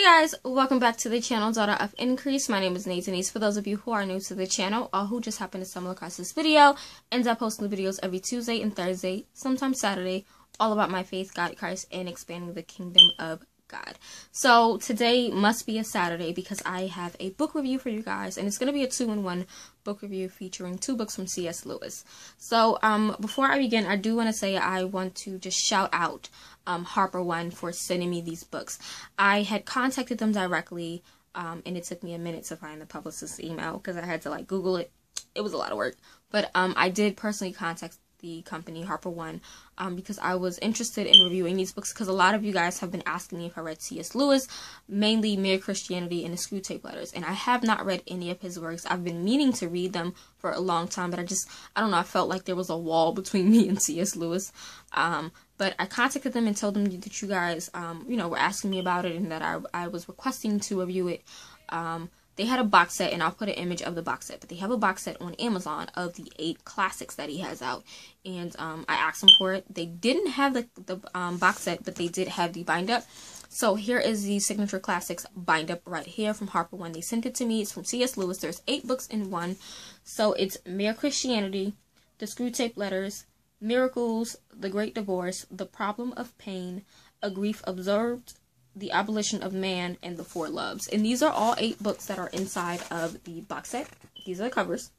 Hey guys, welcome back to the channel Daughter of Increase. My name is Natanese. For those of you who are new to the channel or who just happen to stumble across this video, ends up posting the videos every Tuesday and Thursday, sometimes Saturday, all about my faith, God, Christ, and expanding the kingdom of God. So today must be a Saturday because I have a book review for you guys, and it's going to be a two-in-one book review featuring two books from C.S. Lewis. So um, before I begin, I do want to say I want to just shout out um, HarperOne for sending me these books. I had contacted them directly, um, and it took me a minute to find the publicist's email because I had to like Google it. It was a lot of work, but um, I did personally contact the company HarperOne um, because I was interested in reviewing these books because a lot of you guys have been asking me if I read C.S. Lewis, mainly Mere Christianity and the Screwtape Letters, and I have not read any of his works. I've been meaning to read them for a long time, but I just I don't know. I felt like there was a wall between me and C.S. Lewis. Um, but I contacted them and told them that you guys, um, you know, were asking me about it and that I I was requesting to review it. Um, they had a box set, and I'll put an image of the box set. But they have a box set on Amazon of the eight classics that he has out, and um, I asked them for it. They didn't have the the um, box set, but they did have the bind up. So here is the signature classics bind up right here from HarperOne. They sent it to me. It's from C.S. Lewis. There's eight books in one. So it's Mere Christianity, The Screwtape Letters, Miracles, The Great Divorce, The Problem of Pain, A Grief Observed, the Abolition of Man, and The Four Loves. And these are all eight books that are inside of the box set. These are the covers.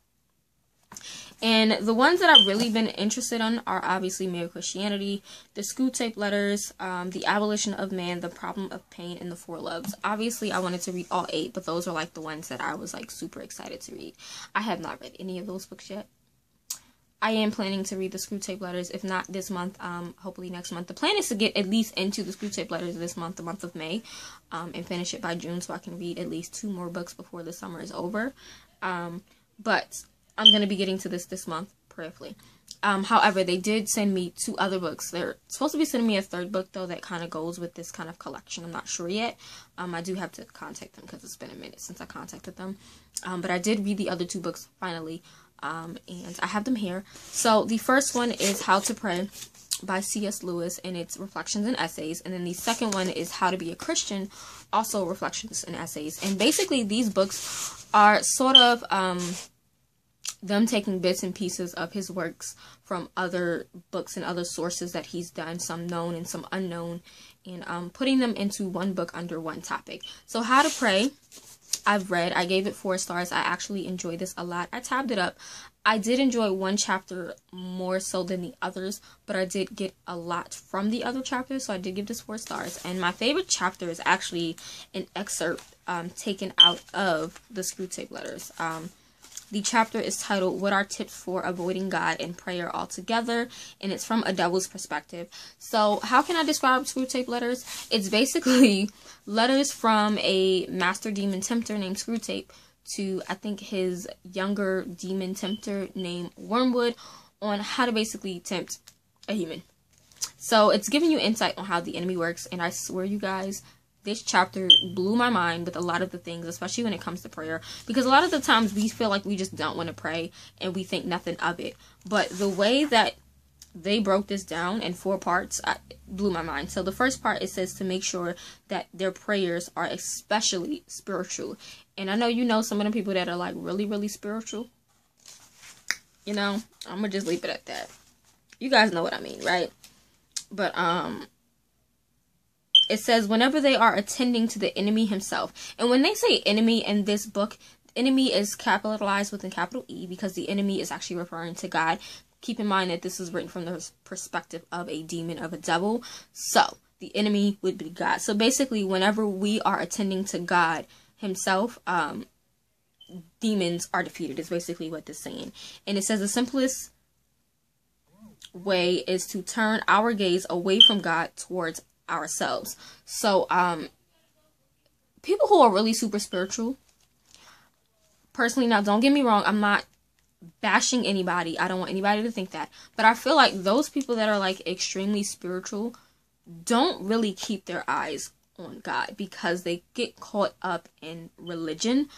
And the ones that I've really been interested in are obviously Mere Christianity, the Screwtape Letters, um, The Abolition of Man, The Problem of Pain, and The Four Loves. Obviously, I wanted to read all eight, but those are like the ones that I was like super excited to read. I have not read any of those books yet. I am planning to read the Screwtape Letters, if not this month, um, hopefully next month. The plan is to get at least into the Screwtape Letters this month, the month of May, um, and finish it by June so I can read at least two more books before the summer is over. Um, but I'm going to be getting to this this month, prayerfully. Um, however, they did send me two other books. They're supposed to be sending me a third book, though, that kind of goes with this kind of collection. I'm not sure yet. Um, I do have to contact them because it's been a minute since I contacted them. Um, but I did read the other two books finally um, and I have them here. So the first one is How to Pray by C.S. Lewis, and it's reflections and essays. And then the second one is How to Be a Christian, also reflections and essays. And basically, these books are sort of um, them taking bits and pieces of his works from other books and other sources that he's done, some known and some unknown, and um, putting them into one book under one topic. So, How to Pray I've read. I gave it four stars. I actually enjoyed this a lot. I tabbed it up. I did enjoy one chapter more so than the others, but I did get a lot from the other chapters, so I did give this four stars. And my favorite chapter is actually an excerpt um, taken out of the Screwtape Letters. Um, the chapter is titled What Are Tips for Avoiding God and Prayer Altogether? And it's from a devil's perspective. So, how can I describe Screwtape letters? It's basically letters from a master demon tempter named Screwtape to, I think, his younger demon tempter named Wormwood on how to basically tempt a human. So, it's giving you insight on how the enemy works. And I swear, you guys, this chapter blew my mind with a lot of the things, especially when it comes to prayer. Because a lot of the times we feel like we just don't want to pray and we think nothing of it. But the way that they broke this down in four parts I, blew my mind. So the first part it says to make sure that their prayers are especially spiritual. And I know you know some of the people that are like really, really spiritual. You know, I'm gonna just leave it at that. You guys know what I mean, right? But um it says whenever they are attending to the enemy himself. And when they say enemy in this book, enemy is capitalized with a capital E because the enemy is actually referring to God. Keep in mind that this is written from the perspective of a demon, of a devil. So, the enemy would be God. So basically, whenever we are attending to God himself, um, demons are defeated, is basically what this is saying. And it says the simplest way is to turn our gaze away from God towards ourselves. So, um, people who are really super spiritual, personally, now don't get me wrong, I'm not bashing anybody. I don't want anybody to think that. But I feel like those people that are like extremely spiritual don't really keep their eyes on God because they get caught up in religion.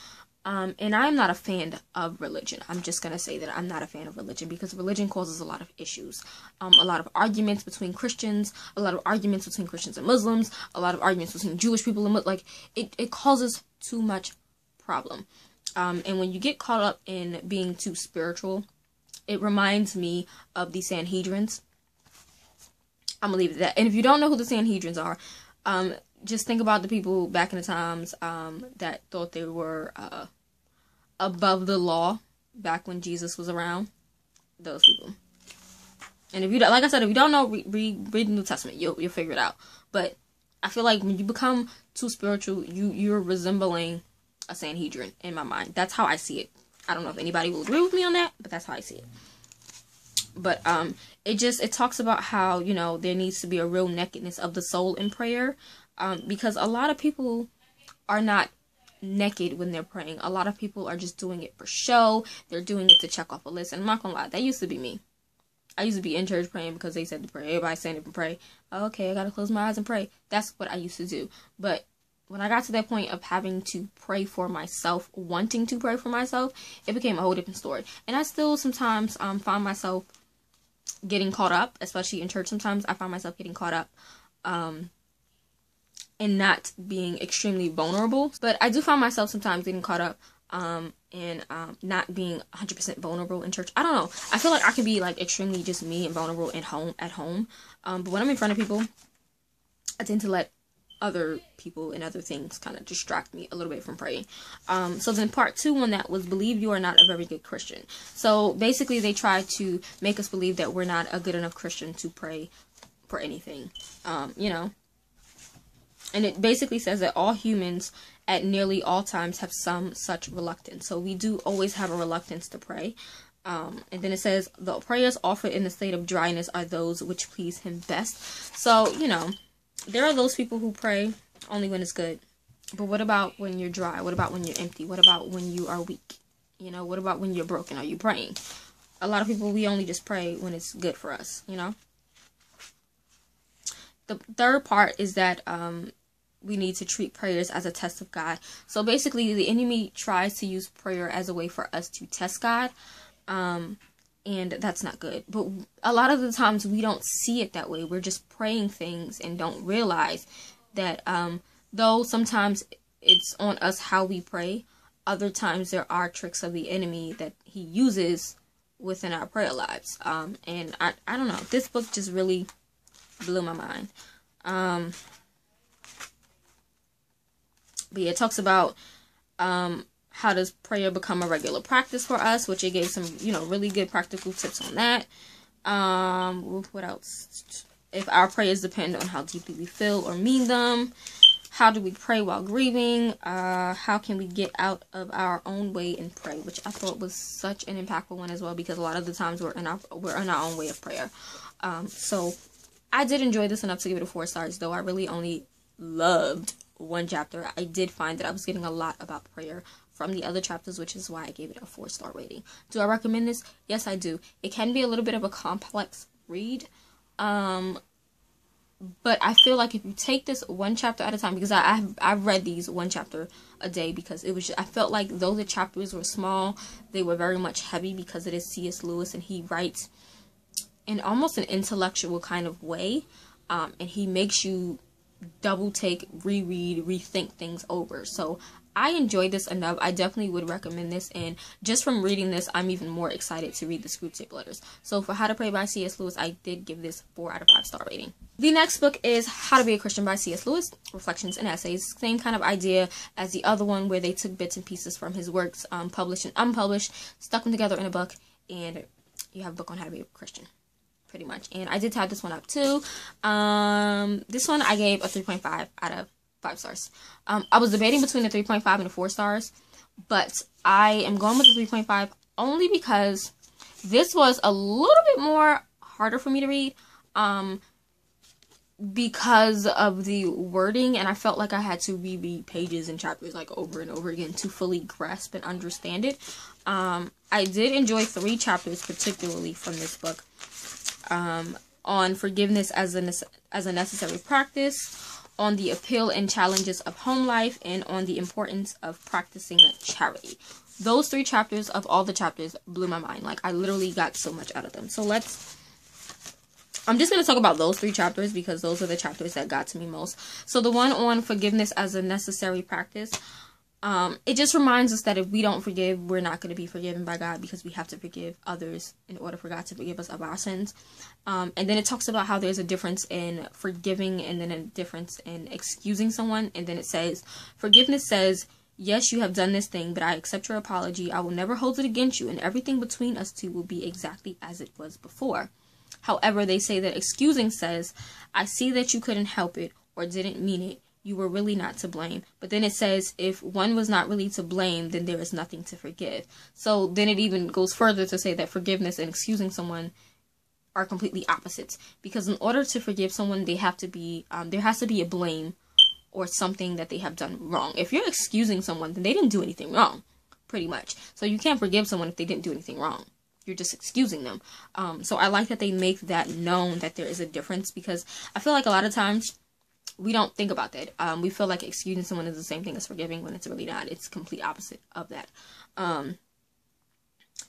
Um, and I'm not a fan of religion. I'm just gonna say that I'm not a fan of religion because religion causes a lot of issues, um, a lot of arguments between Christians, a lot of arguments between Christians and Muslims, a lot of arguments between Jewish people and like it. It causes too much problem. Um, and when you get caught up in being too spiritual, it reminds me of the Sanhedrins. I'm gonna leave it at that. And if you don't know who the Sanhedrins are, um, just think about the people back in the times um, that thought they were uh, above the law back when Jesus was around. Those people. And if you don't like I said, if you don't know, read read, read the New Testament. You'll you'll figure it out. But I feel like when you become too spiritual, you you're resembling a Sanhedrin in my mind. That's how I see it. I don't know if anybody will agree with me on that, but that's how I see it. But um, it just it talks about how you know there needs to be a real nakedness of the soul in prayer um, because a lot of people are not naked when they're praying. A lot of people are just doing it for show. They're doing it to check off a list. And I'm not gonna lie, that used to be me. I used to be in church praying because they said to pray. Everybody up and pray. Okay, I gotta close my eyes and pray. That's what I used to do. But when I got to that point of having to pray for myself, wanting to pray for myself, it became a whole different story. And I still sometimes um, find myself getting caught up, especially in church. Sometimes I find myself getting caught up um, and not being extremely vulnerable. But I do find myself sometimes getting caught up um, um, not being 100% vulnerable in church. I don't know. I feel like I can be like extremely just me and vulnerable at home. At home, um, but when I'm in front of people, I tend to let other people and other things kind of distract me a little bit from praying. Um, so then part two on that was believe you are not a very good Christian. So basically they try to make us believe that we're not a good enough Christian to pray for anything. Um, you know, and it basically says that all humans at nearly all times have some such reluctance. So we do always have a reluctance to pray. Um, and then it says the prayers offered in the state of dryness are those which please him best. So, you know, there are those people who pray only when it's good. But what about when you're dry? What about when you're empty? What about when you are weak? You know, what about when you're broken? Are you praying? A lot of people, we only just pray when it's good for us, you know? The third part is that um, we need to treat prayers as a test of God. So basically, the enemy tries to use prayer as a way for us to test God, um, and that's not good. But a lot of the times, we don't see it that way. We're just praying things and don't realize that um, though sometimes it's on us how we pray, other times there are tricks of the enemy that he uses within our prayer lives. Um, and I, I don't know. This book just really blew my mind. But yeah, it talks about um, how does prayer become a regular practice for us, which it gave some, you know, really good practical tips on that. Um, what else? If our prayers depend on how deeply we feel or mean them. How do we pray while grieving? Uh, how can we get out of our own way and pray? Which I thought was such an impactful one as well because a lot of the times we're in our we're in our own way of prayer. Um, so I did enjoy this enough to give it a four stars, though I really only loved one chapter, I did find that I was getting a lot about prayer from the other chapters, which is why I gave it a four star rating. Do I recommend this? Yes, I do. It can be a little bit of a complex read. Um, but I feel like if you take this one chapter at a time, because I I've, I've read these one chapter a day because it was just, I felt like though the chapters were small, they were very much heavy because it is C.S. Lewis and he writes in almost an intellectual kind of way, um, and he makes you double take, reread, rethink things over. So I enjoyed this enough. I definitely would recommend this. And just from reading this, I'm even more excited to read the Screwtape Letters. So for How to Pray by C.S. Lewis, I did give this 4 out of 5 star rating. The next book is How to Be a Christian by C.S. Lewis, Reflections and Essays. Same kind of idea as the other one where they took bits and pieces from his works, um, published and unpublished, stuck them together in a book, and you have a book on how to be a Christian pretty much. And I did type this one up too. Um, this one I gave a 3.5 out of 5 stars. Um, I was debating between a 3.5 and a 4 stars, but I am going with the 3.5 only because this was a little bit more harder for me to read. Um, because of the wording and I felt like I had to reread pages and chapters like over and over again to fully grasp and understand it. Um, I did enjoy three chapters particularly from this book um, on forgiveness as a as a necessary practice, on the appeal and challenges of home life, and on the importance of practicing charity. Those three chapters of all the chapters blew my mind. Like, I literally got so much out of them. So, let's. I'm just going to talk about those three chapters because those are the chapters that got to me most. So, the one on forgiveness as a necessary practice. Um, it just reminds us that if we don't forgive, we're not going to be forgiven by God because we have to forgive others in order for God to forgive us of our sins. Um, and then it talks about how there's a difference in forgiving and then a difference in excusing someone. And then it says, forgiveness says, Yes, you have done this thing, but I accept your apology. I will never hold it against you, and everything between us two will be exactly as it was before. However, they say that excusing says, I see that you couldn't help it or didn't mean it you were really not to blame. But then it says if one was not really to blame, then there is nothing to forgive. So then it even goes further to say that forgiveness and excusing someone are completely opposites. Because in order to forgive someone, they have to be um, there has to be a blame or something that they have done wrong. If you're excusing someone, then they didn't do anything wrong, pretty much. So you can't forgive someone if they didn't do anything wrong. You're just excusing them. Um, so I like that they make that known that there is a difference because I feel like a lot of times we don't think about that. Um, we feel like excusing someone is the same thing as forgiving when it's really not. It's complete opposite of that. Um,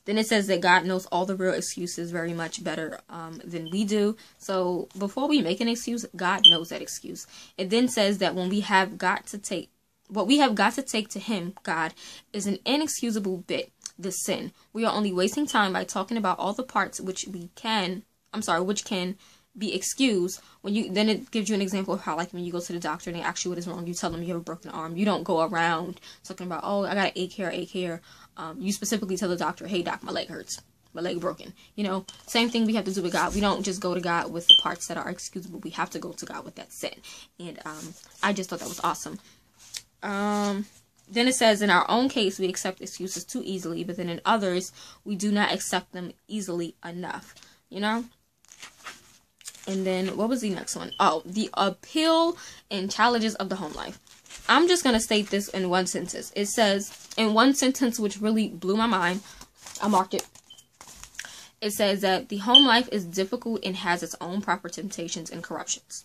then it says that God knows all the real excuses very much better um, than we do. So before we make an excuse, God knows that excuse. It then says that when we have got to take, what we have got to take to Him, God, is an inexcusable bit, the sin. We are only wasting time by talking about all the parts which we can, I'm sorry, which can be excused when you then it gives you an example of how like when you go to the doctor and they ask you what is wrong you tell them you have a broken arm. You don't go around talking about oh i got an ache here ache here. Um, you specifically tell the doctor hey doc my leg hurts. My leg broken. You know same thing we have to do with god. We don't just go to god with the parts that are excusable. We have to go to god with that sin. And um, i just thought that was awesome. Um, then it says in our own case we accept excuses too easily but then in others we do not accept them easily enough. You know and then what was the next one? Oh, the appeal and challenges of the home life. I'm just to state this in one sentence. It says, in one sentence, which really blew my mind, I marked it. It says that the home life is difficult and has its own proper temptations and corruptions.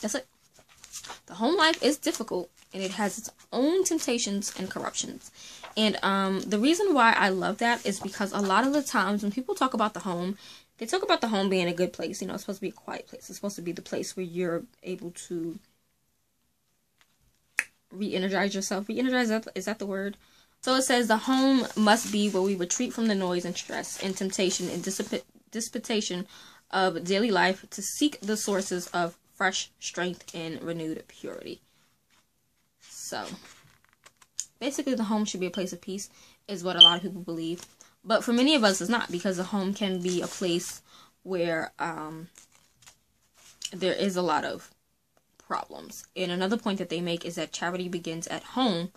That's it. The home life is difficult and it has its own temptations and corruptions. And um, the reason why I love that is because a lot of the times when people talk about the home, they talk about the home being a good place. You know, it's supposed to be a quiet place. It's supposed to be the place where you're able to re-energize yourself. Re-energize is that the word? So it says the home must be where we retreat from the noise and stress and temptation and dissip- dissipation of daily life to seek the sources of fresh strength and renewed purity. So basically, the home should be a place of peace, is what a lot of people believe. But for many of us, it's not because a home can be a place where um, there is a lot of problems. And another point that they make is that charity begins at home,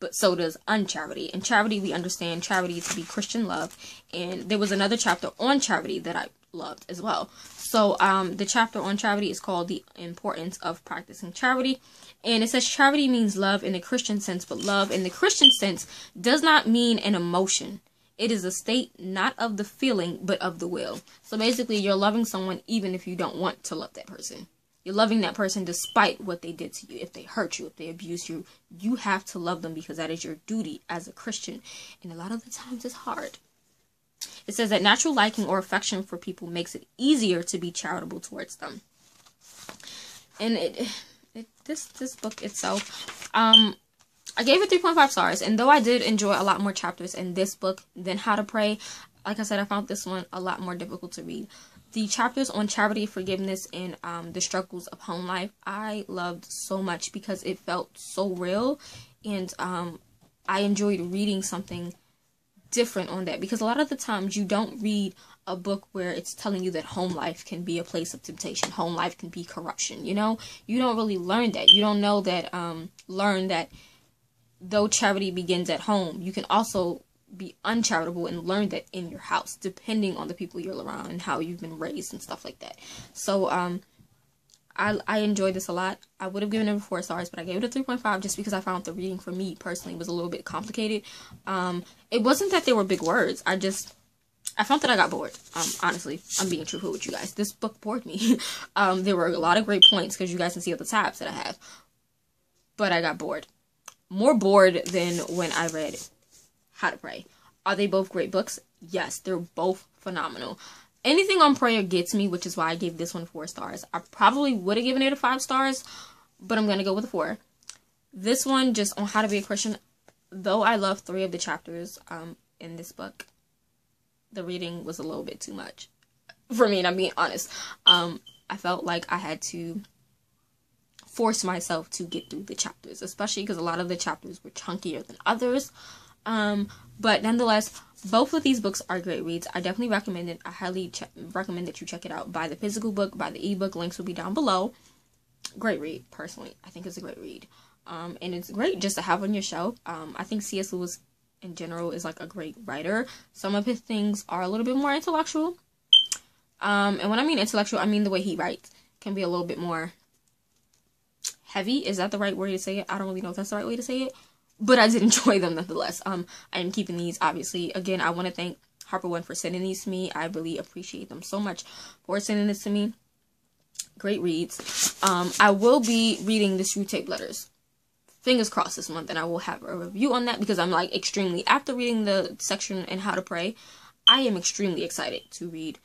but so does uncharity. And charity, we understand charity to be Christian love. And there was another chapter on charity that I loved as well. So um, the chapter on charity is called The Importance of Practicing Charity. And it says charity means love in the Christian sense, but love in the Christian sense does not mean an emotion. It is a state not of the feeling, but of the will. So basically, you're loving someone even if you don't want to love that person. You're loving that person despite what they did to you. If they hurt you, if they abuse you, you have to love them because that is your duty as a Christian. And a lot of the times it's hard. It says that natural liking or affection for people makes it easier to be charitable towards them. And it, it this this book itself, um, I gave it 3.5 stars, and though I did enjoy a lot more chapters in this book than How to Pray, like I said, I found this one a lot more difficult to read. The chapters on charity, forgiveness, and um, the struggles of home life, I loved so much because it felt so real, and um, I enjoyed reading something different on that because a lot of the times you don't read a book where it's telling you that home life can be a place of temptation home life can be corruption you know you don't really learn that you don't know that um learn that though charity begins at home, you can also be uncharitable and learn that in your house, depending on the people you're around and how you've been raised and stuff like that. So, um, I I enjoyed this a lot. I would have given it four stars, but I gave it a three point five just because I found the reading for me personally was a little bit complicated. Um, it wasn't that they were big words. I just I found that I got bored. Um, honestly, I'm being truthful with you guys. This book bored me. um, there were a lot of great points because you guys can see all the tabs that I have, but I got bored. More bored than when I read How to Pray. Are they both great books? Yes, they're both phenomenal. Anything on prayer gets me, which is why I gave this one four stars. I probably would have given it a five stars, but I'm gonna go with a four. This one, just on how to be a Christian, though I love three of the chapters um, in this book, the reading was a little bit too much for me, and I'm being honest. Um, I felt like I had to force myself to get through the chapters, especially because a lot of the chapters were chunkier than others. Um, but nonetheless, both of these books are great reads. I definitely recommend it. I highly recommend that you check it out. Buy the physical book, buy the ebook. Links will be down below. Great read, personally. I think it's a great read. Um, and it's great just to have on your shelf. Um, I think C.S. Lewis in general is like a great writer. Some of his things are a little bit more intellectual. Um, and when I mean intellectual, I mean the way he writes can be a little bit more heavy. Is that the right word to say it? I don't really know if that's the right way to say it. But I did enjoy them nonetheless. Um, I am keeping these obviously. Again, I want to thank HarperOne for sending these to me. I really appreciate them so much for sending this to me. Great reads. Um, I will be reading the Screwtape Letters fingers crossed this month and I will have a review on that because I'm like extremely after reading the section in how to pray, I am extremely excited to read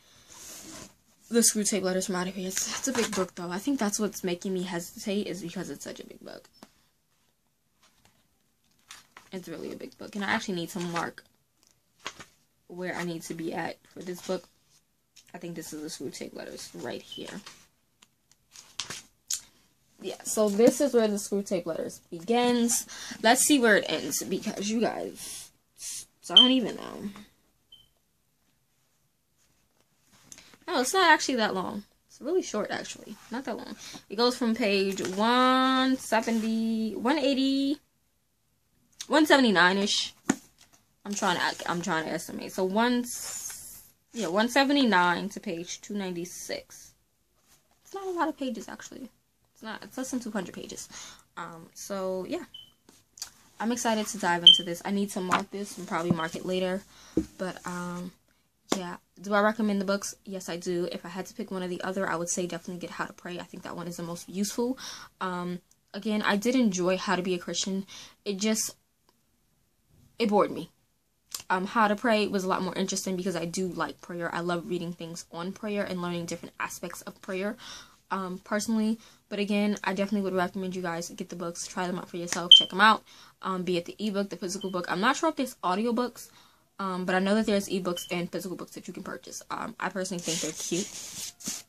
the Screwtape Letters from Out of Here. It's, a big book though. I think that's what's making me hesitate is because it's such a big book. It's really a big book and I actually need to mark where I need to be at for this book. I think this is the Screwtape Letters right here yeah, so this is where the Screwtape Letters begins. Let's see where it ends because you guys don't even know. No, it's not actually that long. It's really short, actually. Not that long. It goes from page 170, 180, 179-ish. I'm trying to, I'm trying to estimate. So once, yeah, 179 to page 296. It's not a lot of pages, actually. It's not. It's less than 200 pages. Um, so yeah, I'm excited to dive into this. I need to mark this and probably mark it later. But um, yeah. Do I recommend the books? Yes, I do. If I had to pick one or the other, I would say definitely get How to Pray. I think that one is the most useful. Um, again, I did enjoy How to Be a Christian. It just it bored me. Um, How to Pray was a lot more interesting because I do like prayer. I love reading things on prayer and learning different aspects of prayer um, personally. But again, I definitely would recommend you guys get the books, try them out for yourself, check them out. Um, be it the ebook, the physical book. I'm not sure if there's audiobooks, um, but I know that there's ebooks and physical books that you can purchase. Um, I personally think they're cute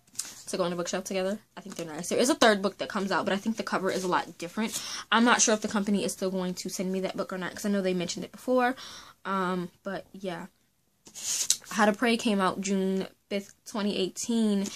to go on a bookshelf together. I think they're nice. There is a third book that comes out, but I think the cover is a lot different. I'm not sure if the company is still going to send me that book or not because I know they mentioned it before. Um, but yeah. How to Pray came out June 5th, 2018,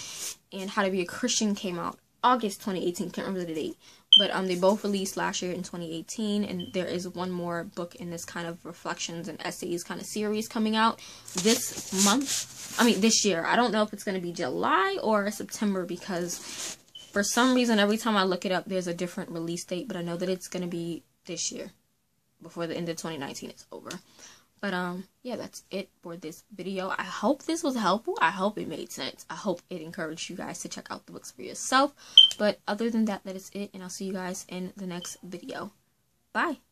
and How to Be a Christian came out August 2018. Can't remember the date, but um, they both released last year in 2018, and there is one more book in this kind of reflections and essays kind of series coming out this month. I mean, this year. I don't know if it's going to be July or September because for some reason, every time I look it up, there's a different release date, but I know that it's going to be this year before the end of 2019 is over. But um, yeah, that's it for this video. I hope this was helpful. I hope it made sense. I hope it encouraged you guys to check out the books for yourself. But other than that, that is it, and I'll see you guys in the next video. Bye.